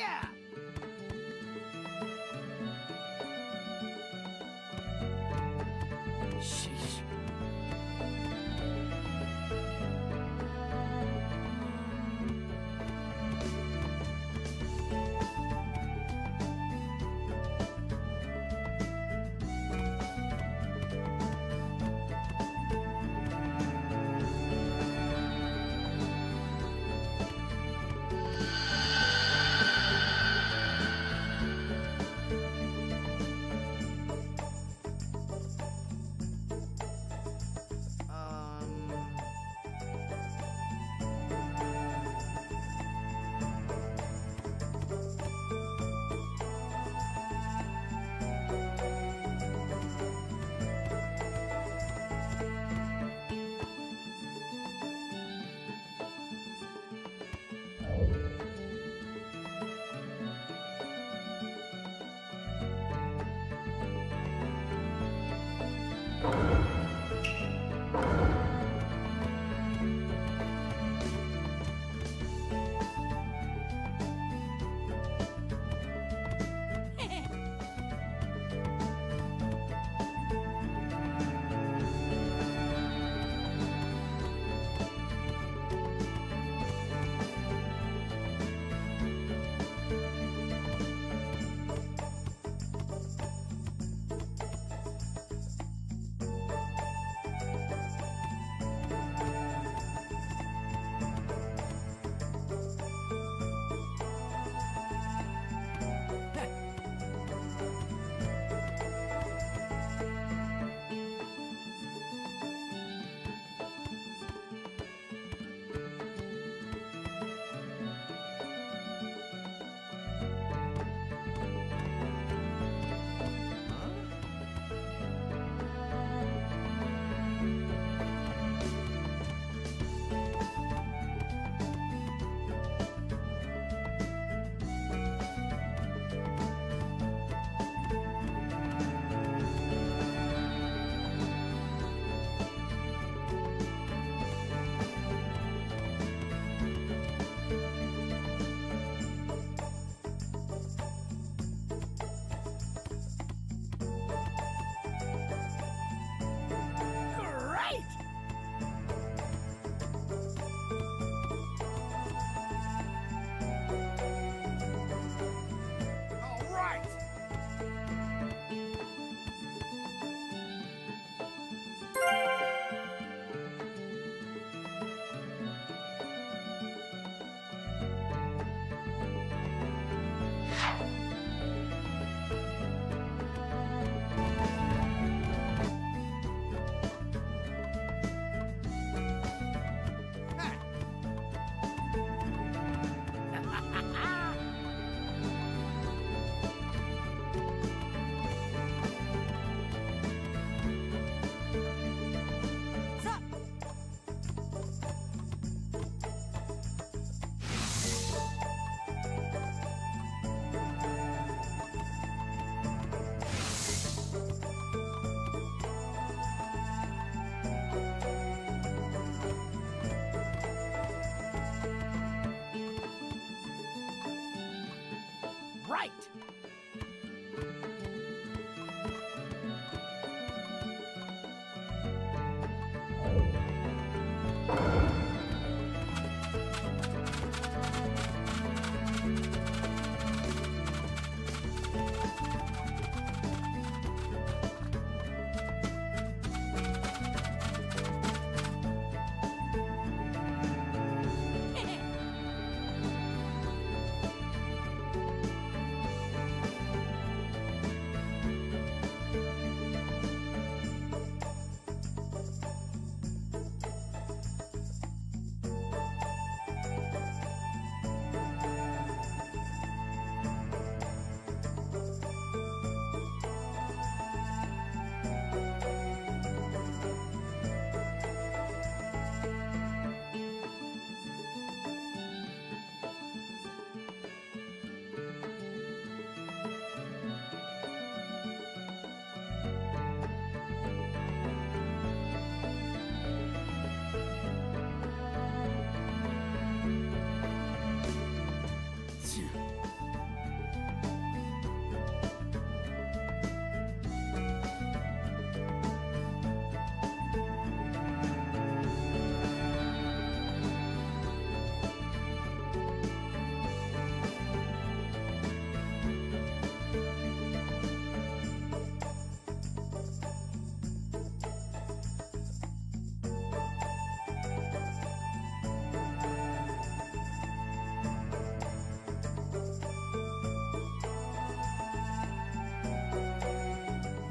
Yeah!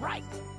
Right!